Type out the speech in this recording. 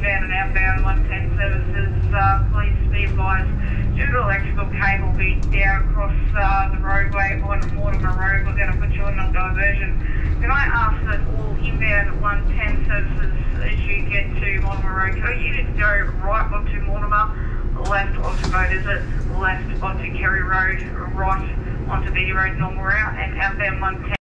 inbound and outbound 110 services, uh, please be advised, due to electrical cable being down across uh, the roadway on Mortimer Road, we're going to put you on a diversion. Can I ask that all inbound 110 services as you get to Mortimer Road, can you just go right onto Mortimer, left onto Boat Is It, left onto Kerry Road, right onto Beatty Road normal route, and outbound 110